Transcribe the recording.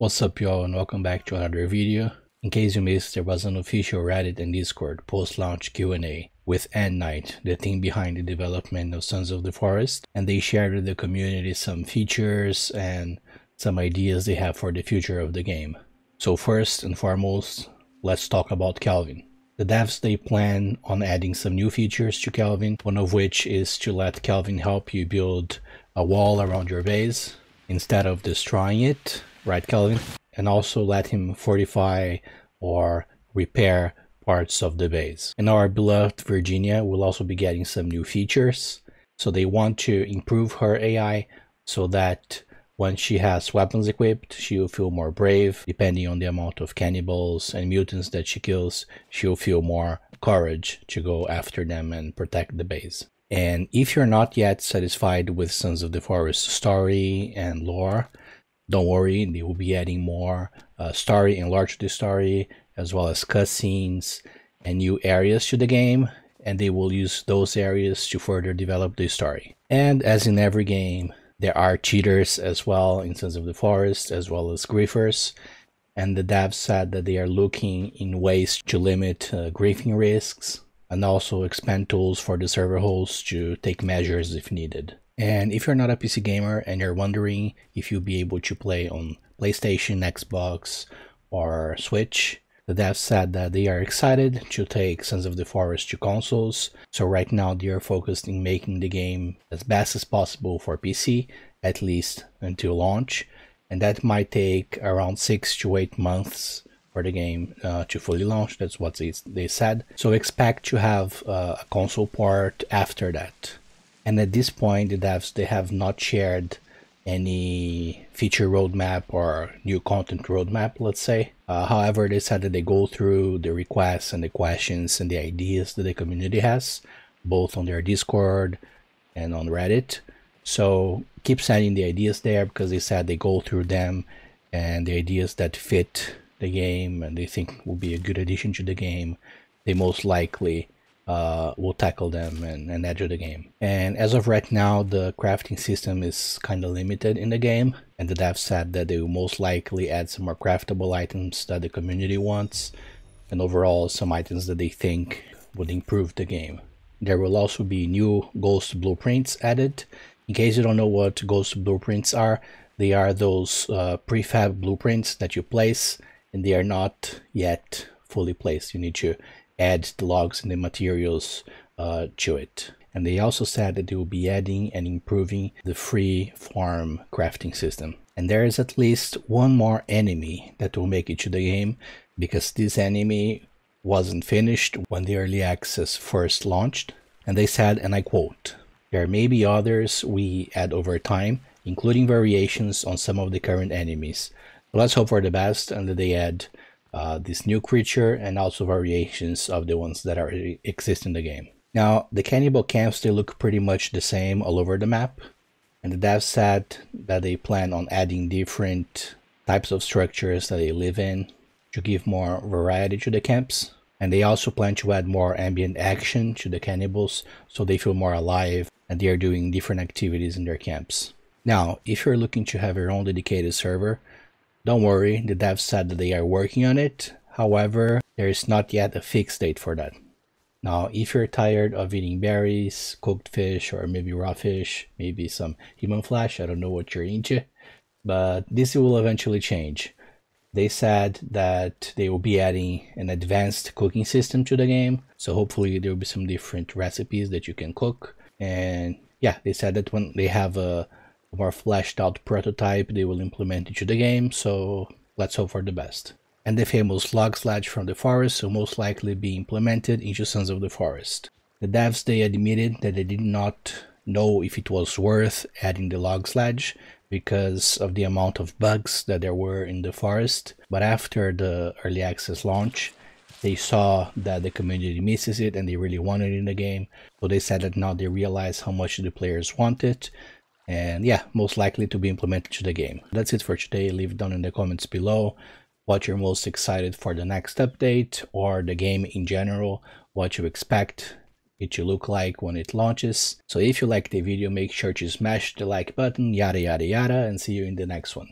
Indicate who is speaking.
Speaker 1: What's up y'all and welcome back to another video. In case you missed, there was an official Reddit and Discord post-launch Q&A with Endnight, the team behind the development of Sons of the Forest, and they shared with the community some features and some ideas they have for the future of the game. So first and foremost, let's talk about Kelvin. The devs they plan on adding some new features to Kelvin, one of which is to let Kelvin help you build a wall around your base instead of destroying it, right Kelvin? And also let him fortify or repair parts of the base. And our beloved Virginia will also be getting some new features. So they want to improve her AI so that when she has weapons equipped, she will feel more brave. Depending on the amount of cannibals and mutants that she kills, she'll feel more courage to go after them and protect the base. And if you're not yet satisfied with Sons of the Forest story and lore, don't worry, they will be adding more uh, story, enlarge the story, as well as cutscenes and new areas to the game, and they will use those areas to further develop the story. And as in every game, there are cheaters as well in Sons of the Forest, as well as griefers. And the devs said that they are looking in ways to limit uh, griefing risks and also expand tools for the server hosts to take measures if needed. And if you're not a PC gamer and you're wondering if you'll be able to play on PlayStation, Xbox, or Switch, the devs said that they are excited to take Sons of the Forest to consoles, so right now they are focused in making the game as best as possible for PC, at least until launch, and that might take around 6 to 8 months for the game uh, to fully launch, that's what they, said. So expect to have uh, a console port after that. And at this point, the devs, they have not shared any feature roadmap or new content roadmap, let's say. Uh, however, they said that they go through the requests and the questions and the ideas that the community has, both on their Discord and on Reddit. So keep sending the ideas there because they said they go through them and the ideas that fit the game and they think will be a good addition to the game, they most likely uh, will tackle them and, and edge the game. And as of right now, the crafting system is kind of limited in the game, and the devs said that they will most likely add some more craftable items that the community wants, and overall some items that they think would improve the game. There will also be new ghost blueprints added. In case you don't know what ghost blueprints are, they are those uh, prefab blueprints that you place and they are not yet fully placed. You need to add the logs and the materials uh, to it. And they also said that they will be adding and improving the free form crafting system. And there is at least one more enemy that will make it to the game because this enemy wasn't finished when the early access first launched. And they said, and I quote, there may be others we add over time, including variations on some of the current enemies. let's hope for the best and that they add uh, this new creature and also variations of the ones that are exist in the game. Now, the cannibal camps, they look pretty much the same all over the map. And the devs said that they plan on adding different types of structures that they live in to give more variety to the camps. And they also plan to add more ambient action to the cannibals so they feel more alive and they are doing different activities in their camps. Now, if you're looking to have your own dedicated server, don't worry, the devs said that they are working on it. However, there is not yet a fixed date for that. Now, if you're tired of eating berries, cooked fish, or maybe raw fish, maybe some human flesh, I don't know what you're into, but this will eventually change. They said that they will be adding an advanced cooking system to the game, so hopefully there will be some different recipes that you can cook. And yeah, they said that when they have a more fleshed out prototype they will implement into the game, so let's hope for the best. And the famous log sledge from the forest will most likely be implemented into Sons of the Forest. The devs they admitted that they did not know if it was worth adding the log sledge because of the amount of bugs that there were in the forest, but after the early access launch, they saw that the community misses it and they really wanted it in the game. So they said that now they realize how much the players want it and yeah, most likely to be implemented to the game. That's it for today. Leave it down in the comments below what you're most excited for the next update or the game in general, what you expect it to look like when it launches. So if you like the video, make sure to smash the like button, yada yada yada, and see you in the next one.